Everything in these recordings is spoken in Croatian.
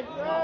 Right, right.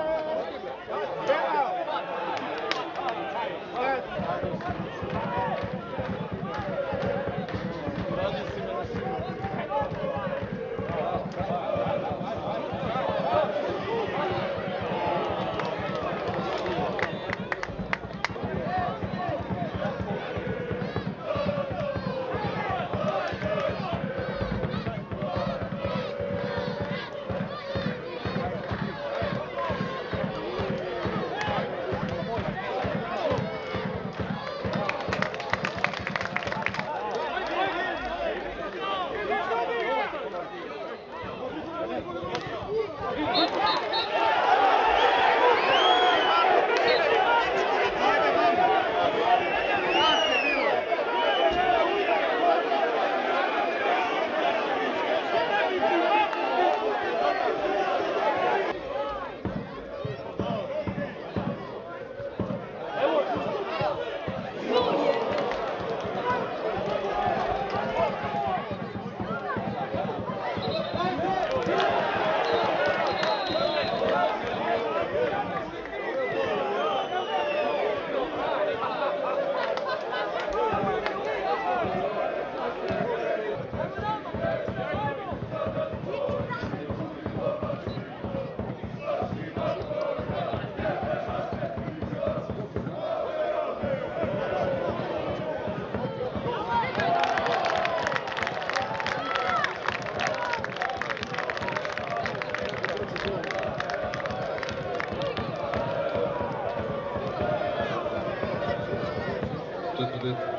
Tut tut tut.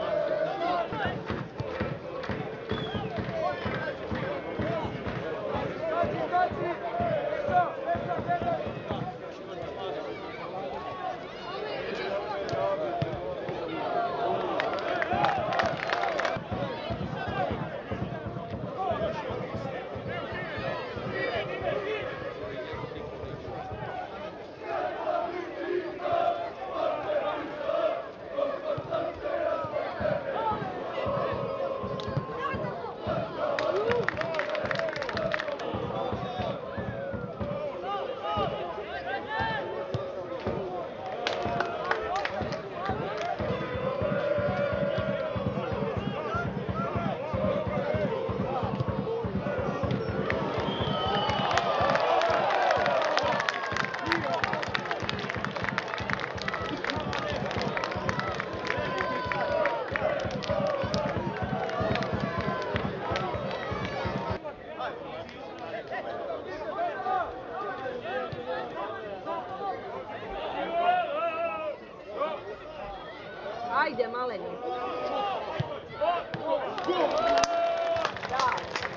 Ajde, maleni. Da.